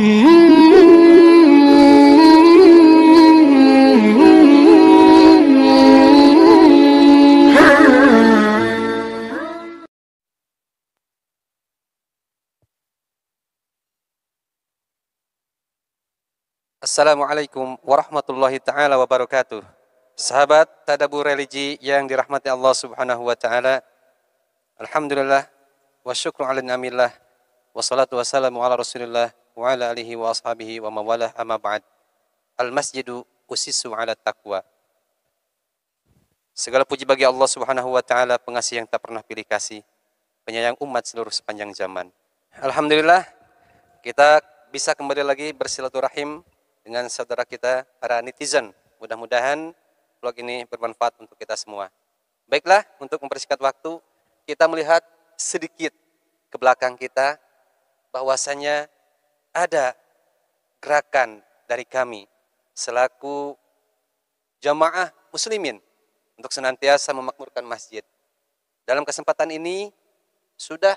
Assalamualaikum warahmatullahi taala wabarakatuh. Sahabat tadabur religi yang dirahmati Allah Subhanahu wa taala. Alhamdulillah wa syukru ala ni'amillah wa salatu wassalamu ala Rasulillah wa ala alihi wa ashabihi wa mawalah amma ba'd. Al masjidu usisu ala taqwa. Segala puji bagi Allah Subhanahu wa taala, pengasih yang tak pernah pilih kasih, penyayang umat seluruh sepanjang zaman. Alhamdulillah kita bisa kembali lagi bersilaturahim dengan saudara kita para netizen. Mudah-mudahan vlog ini bermanfaat untuk kita semua. Baiklah, untuk mempersingkat waktu, kita melihat sedikit ke belakang kita bahwasanya ada gerakan dari kami selaku jamaah muslimin untuk senantiasa memakmurkan masjid. Dalam kesempatan ini sudah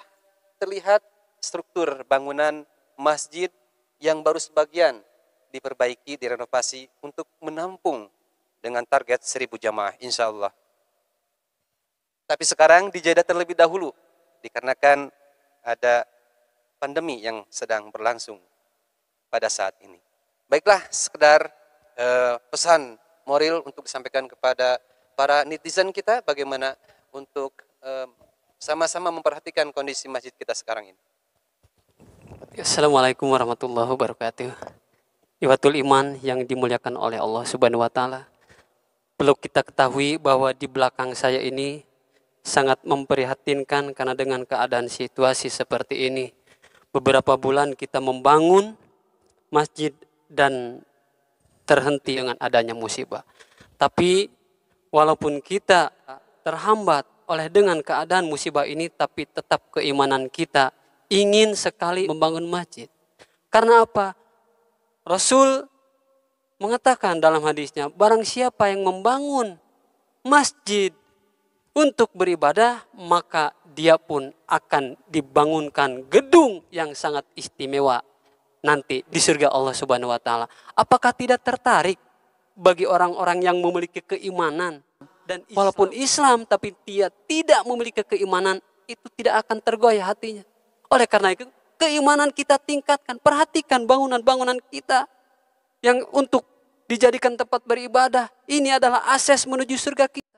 terlihat struktur bangunan masjid yang baru sebagian diperbaiki, direnovasi untuk menampung dengan target seribu jamaah insya Allah. Tapi sekarang dijeda terlebih dahulu dikarenakan ada pandemi yang sedang berlangsung pada saat ini. Baiklah, sekedar eh, pesan moral untuk disampaikan kepada para netizen kita bagaimana untuk eh, sama-sama memperhatikan kondisi masjid kita sekarang ini. Assalamualaikum warahmatullahi wabarakatuh. Iwatul iman yang dimuliakan oleh Allah Subhanahu wa taala. Perlu kita ketahui bahwa di belakang saya ini sangat memprihatinkan karena dengan keadaan situasi seperti ini beberapa bulan kita membangun masjid dan terhenti dengan adanya musibah. Tapi walaupun kita terhambat oleh dengan keadaan musibah ini tapi tetap keimanan kita ingin sekali membangun masjid. Karena apa? Rasul mengatakan dalam hadisnya, barang siapa yang membangun masjid untuk beribadah, maka dia pun akan dibangunkan gedung yang sangat istimewa nanti di surga Allah Subhanahu wa taala. Apakah tidak tertarik bagi orang-orang yang memiliki keimanan dan Islam. walaupun Islam tapi dia tidak memiliki keimanan itu tidak akan tergoyah hatinya. Oleh karena itu keimanan kita tingkatkan. Perhatikan bangunan-bangunan kita yang untuk dijadikan tempat beribadah. Ini adalah akses menuju surga kita.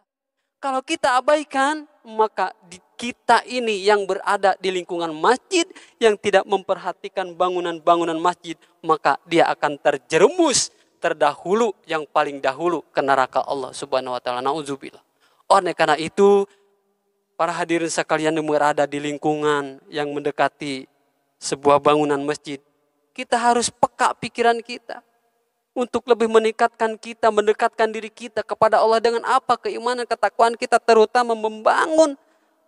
Kalau kita abaikan, maka kita ini yang berada di lingkungan masjid yang tidak memperhatikan bangunan-bangunan masjid, maka dia akan terjerumus terdahulu yang paling dahulu ke neraka Allah Subhanahu wa taala. Nauzubillah. Oleh karena itu, para hadirin sekalian yang berada di lingkungan yang mendekati sebuah bangunan masjid, kita harus peka pikiran kita untuk lebih meningkatkan kita, mendekatkan diri kita kepada Allah dengan apa keimanan, ketakwaan kita terutama membangun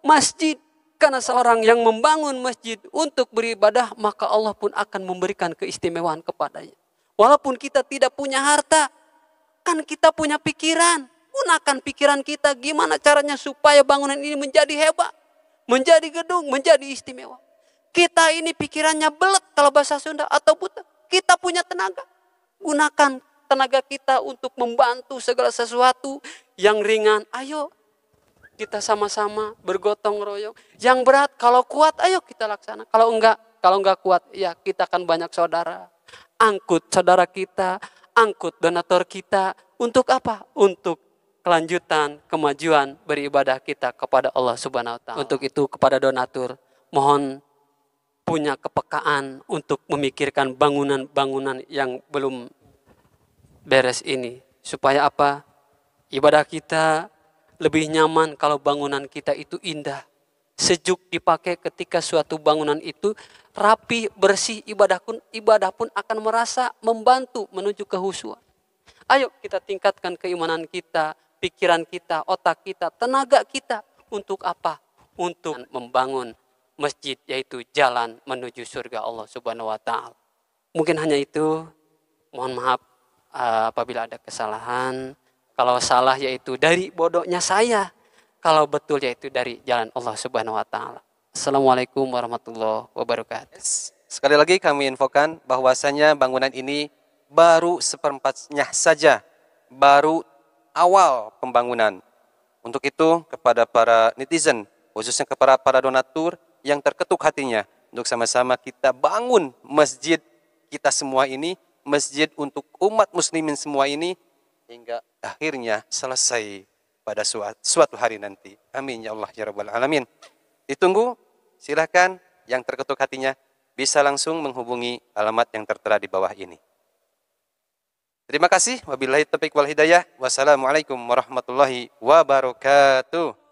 masjid. Karena seorang yang membangun masjid untuk beribadah, maka Allah pun akan memberikan keistimewaan kepadanya. Walaupun kita tidak punya harta, kan kita punya pikiran. Gunakan pikiran kita gimana caranya supaya bangunan ini menjadi hebat, menjadi gedung, menjadi istimewa. Kita ini pikirannya belet kalau bahasa Sunda atau buta. Kita punya tenaga. Gunakan tenaga kita untuk membantu segala sesuatu yang ringan. Ayo kita sama-sama bergotong royong. Yang berat kalau kuat ayo kita laksana. Kalau enggak, kalau enggak kuat ya kita akan banyak saudara. Angkut saudara kita, angkut donatur kita. Untuk apa? Untuk kelanjutan, kemajuan beribadah kita kepada Allah Subhanahu wa taala. Untuk itu kepada donatur mohon punya kepekaan untuk memikirkan bangunan-bangunan yang belum beres ini. Supaya apa? Ibadah kita lebih nyaman kalau bangunan kita itu indah. Sejuk dipakai ketika suatu bangunan itu rapi, bersih, ibadah pun, ibadah pun akan merasa membantu menuju kehusuan. Ayo kita tingkatkan keimanan kita, pikiran kita, otak kita, tenaga kita. Untuk apa? Untuk membangun masjid yaitu jalan menuju surga Allah Subhanahu wa taala. Mungkin hanya itu. Mohon maaf uh, apabila ada kesalahan. Kalau salah yaitu dari bodohnya saya. Kalau betul yaitu dari jalan Allah Subhanahu wa taala. Assalamualaikum warahmatullahi wabarakatuh. sekali lagi kami infokan bahwasanya bangunan ini baru seperempatnya saja, baru awal pembangunan. Untuk itu kepada para netizen, khususnya kepada para donatur yang terketuk hatinya, untuk sama-sama kita bangun masjid kita semua ini, masjid untuk umat muslimin semua ini, hingga akhirnya selesai pada suatu hari nanti. Amin ya Allah ya Rabbal Alamin. Ditunggu, silahkan yang terketuk hatinya bisa langsung menghubungi alamat yang tertera di bawah ini. Terima kasih. Wabillahi taufiq wal hidayah. Wassalamualaikum warahmatullahi wabarakatuh.